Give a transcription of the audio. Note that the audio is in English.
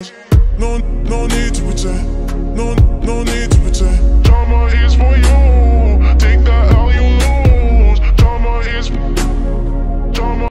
No, no need to pretend. No, no need.